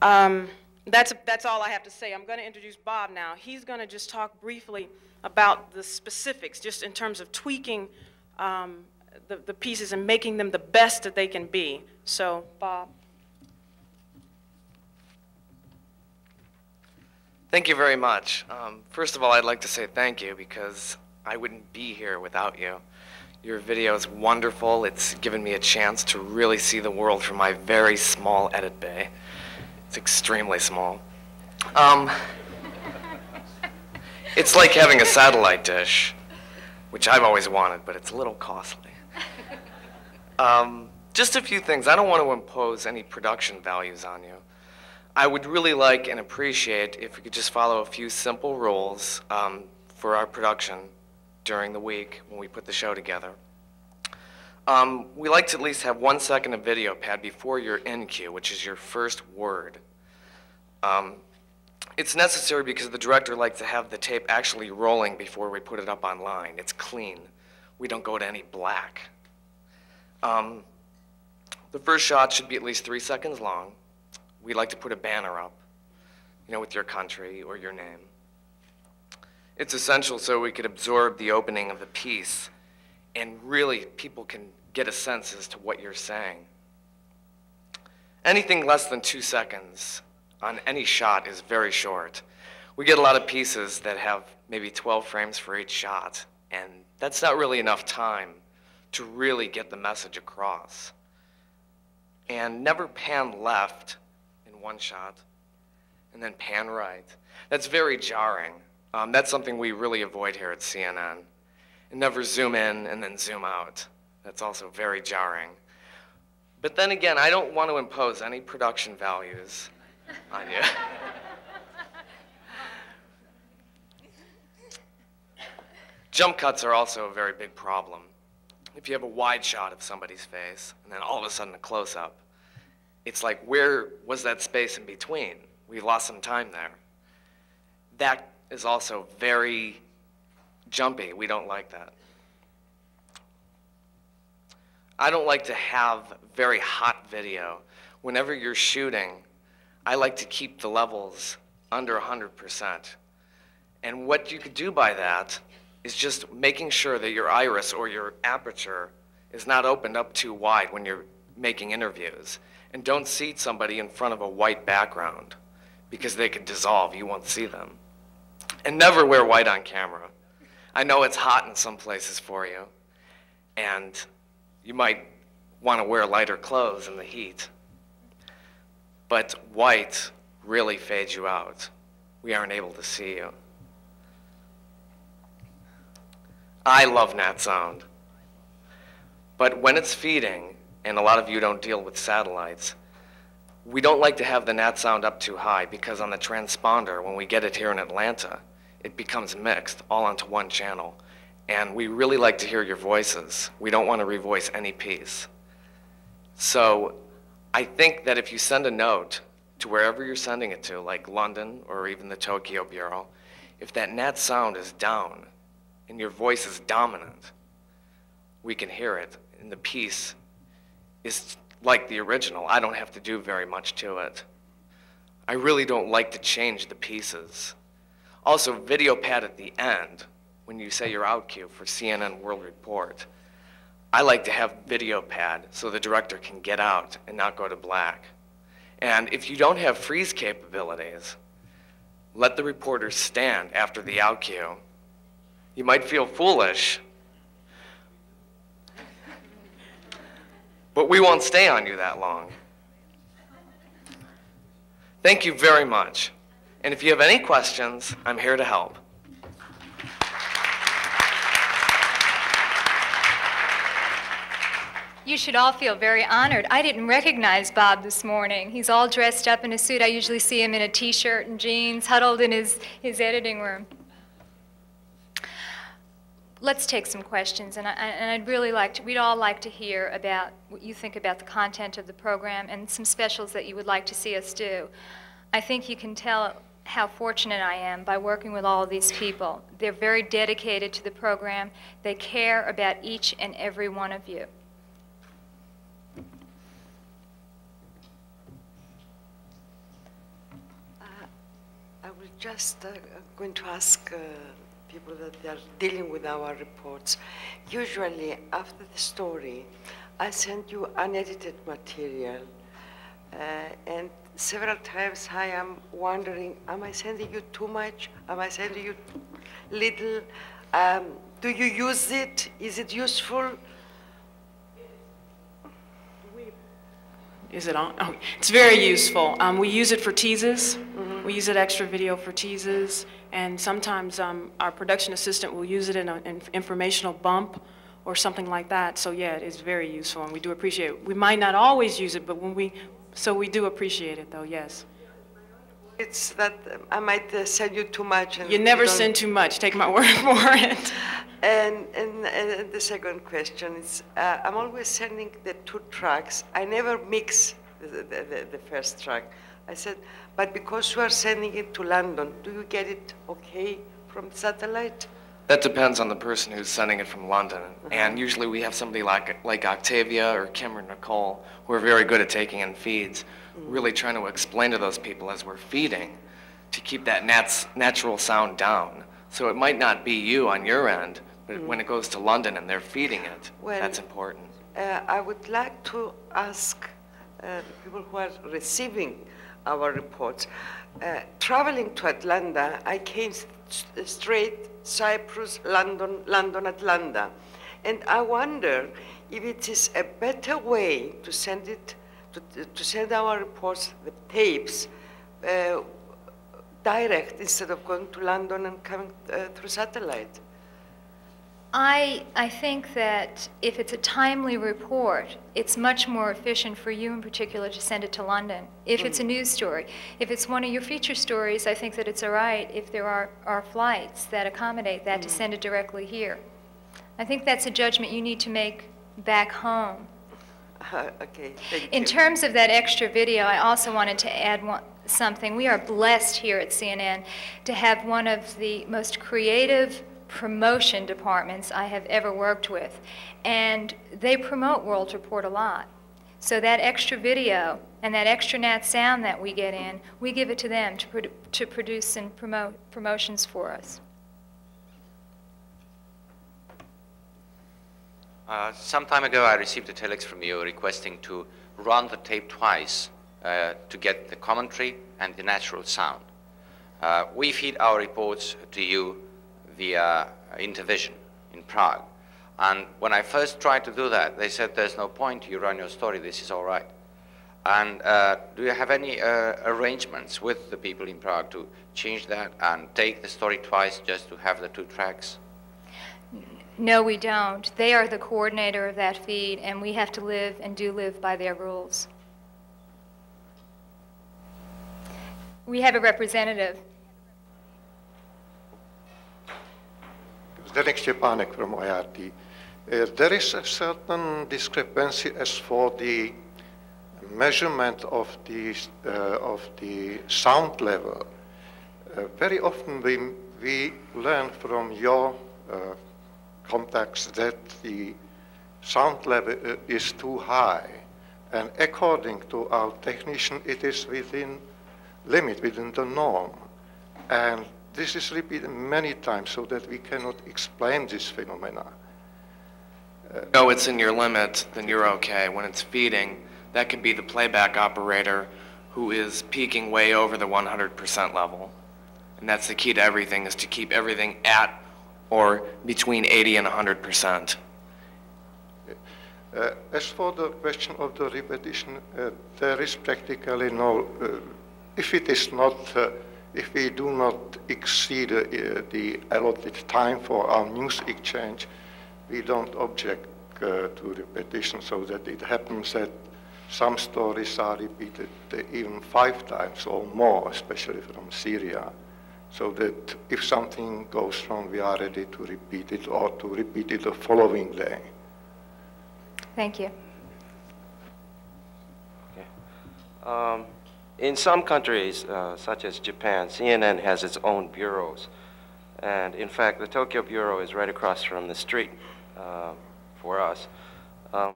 Um, that's, that's all I have to say. I'm going to introduce Bob now. He's going to just talk briefly about the specifics, just in terms of tweaking um, the, the pieces and making them the best that they can be. So, Bob. Thank you very much. Um, first of all, I'd like to say thank you because I wouldn't be here without you. Your video is wonderful. It's given me a chance to really see the world from my very small edit bay. It's extremely small. Um, it's like having a satellite dish, which I've always wanted, but it's a little costly. Um, just a few things. I don't want to impose any production values on you. I would really like and appreciate if we could just follow a few simple rules um, for our production during the week when we put the show together. Um, we like to at least have one second of video pad before your cue, which is your first word. Um, it's necessary because the director likes to have the tape actually rolling before we put it up online. It's clean. We don't go to any black. Um, the first shot should be at least three seconds long. We like to put a banner up, you know, with your country or your name. It's essential so we could absorb the opening of the piece and really people can get a sense as to what you're saying. Anything less than two seconds on any shot is very short. We get a lot of pieces that have maybe 12 frames for each shot, and that's not really enough time to really get the message across. And never pan left in one shot, and then pan right. That's very jarring. Um, that's something we really avoid here at CNN. And never zoom in and then zoom out. That's also very jarring. But then again, I don't want to impose any production values on you. Jump cuts are also a very big problem. If you have a wide shot of somebody's face and then all of a sudden a close up, it's like, where was that space in between? We lost some time there. That is also very jumpy. We don't like that. I don't like to have very hot video. Whenever you're shooting, I like to keep the levels under 100%. And what you could do by that is just making sure that your iris or your aperture is not opened up too wide when you're making interviews. And don't seat somebody in front of a white background because they could dissolve. You won't see them. And never wear white on camera. I know it's hot in some places for you, and you might want to wear lighter clothes in the heat. But white really fades you out. We aren't able to see you. I love nat sound. But when it's feeding, and a lot of you don't deal with satellites, we don't like to have the nat sound up too high because on the transponder, when we get it here in Atlanta, it becomes mixed all onto one channel. And we really like to hear your voices. We don't want to revoice any piece. So I think that if you send a note to wherever you're sending it to, like London or even the Tokyo Bureau, if that nat sound is down and your voice is dominant, we can hear it. And the piece is like the original. I don't have to do very much to it. I really don't like to change the pieces. Also, video pad at the end, when you say your out cue for CNN World Report, I like to have video pad so the director can get out and not go to black. And if you don't have freeze capabilities, let the reporter stand after the out cue. You might feel foolish, but we won't stay on you that long. Thank you very much. And if you have any questions, I'm here to help. You should all feel very honored. I didn't recognize Bob this morning. He's all dressed up in a suit. I usually see him in a t-shirt and jeans, huddled in his, his editing room. Let's take some questions, and, I, and I'd really like to, we'd all like to hear about what you think about the content of the program and some specials that you would like to see us do. I think you can tell how fortunate I am by working with all of these people. They're very dedicated to the program. They care about each and every one of you. Just uh, going to ask uh, people that they are dealing with our reports. Usually, after the story, I send you unedited material, uh, and several times I am wondering, am I sending you too much? Am I sending you little? Um, do you use it? Is it useful? Is it on? Oh, it's very useful. Um, we use it for teases. We use it extra video for teases, and sometimes um, our production assistant will use it in an informational bump or something like that. So yeah, it is very useful, and we do appreciate it. We might not always use it, but when we, so we do appreciate it, though. Yes. It's that I might uh, send you too much. And You never don't- send too much. Take my word for it. And, and, and the second question is, uh, I'm always sending the two tracks. I never mix the, the, the, the first track. I said, but because you are sending it to London, do you get it okay from satellite? That depends on the person who's sending it from London. And usually we have somebody like, like Octavia or Kim or Nicole who are very good at taking in feeds, really trying to explain to those people as we're feeding to keep that nats, natural sound down. So it might not be you on your end, but when it goes to London and they're feeding it, Well- that's important. Uh, I would like to ask uh, the people who are receiving our reports. Uh, traveling to Atlanta, I came s- straight Cyprus, London, London, Atlanta. And I wonder if it is a better way to send it, to, to send our reports, the tapes, uh, direct instead of going to London and coming uh, through satellite. I, I think that if it's a timely report, it's much more efficient for you in particular to send it to London. If it's a news story, if it's one of your feature stories, I think that it's all right if there are, are flights that accommodate that to send it directly here. I think that's a judgment you need to make back home. Uh, okay, thank you. In terms of that extra video, I also wanted to add one, something. We are blessed here at CNN to have one of the most creative promotion departments I have ever worked with. And they promote World Report a lot. So that extra video and that extra nat sound that we get in, we give it to them to, produ- to produce and promote promotions for us. Uh, some time ago, I received a telex from you requesting to run the tape twice uh, to get the commentary and the natural sound. Uh, we feed our reports to you via Intervision in Prague. And when I first tried to do that, they said, there's no point, you run your story, this is all right. And uh, do you have any uh, arrangements with the people in Prague to change that and take the story twice just to have the two tracks? No, we don't. They are the coordinator of that feed, and we have to live and do live by their rules. We have a representative. From IRT. Uh, there is a certain discrepancy as for the measurement of the, uh, of the sound level. Uh, very often we, we learn from your uh, contacts that the sound level is too high. And according to our technician, it is within limit, within the norm. And this is repeated many times so that we cannot explain this phenomena. No, it's in your limit, then you're okay. When it's feeding, that could be the playback operator who is peaking way over the 100% level. And that's the key to everything, is to keep everything at or between 80 and 100%. Uh, as for the question of the repetition, uh, there is practically no, uh, if it is not, uh, if we do not exceed uh, the allotted time for our news exchange, we don't object uh, to repetition so that it happens that some stories are repeated uh, even five times or more, especially from Syria. So that if something goes wrong, we are ready to repeat it or to repeat it the following day. Thank you. Um, in some countries, uh, such as Japan, CNN has its own bureaus. And in fact, the Tokyo bureau is right across from the street uh, for us. Um,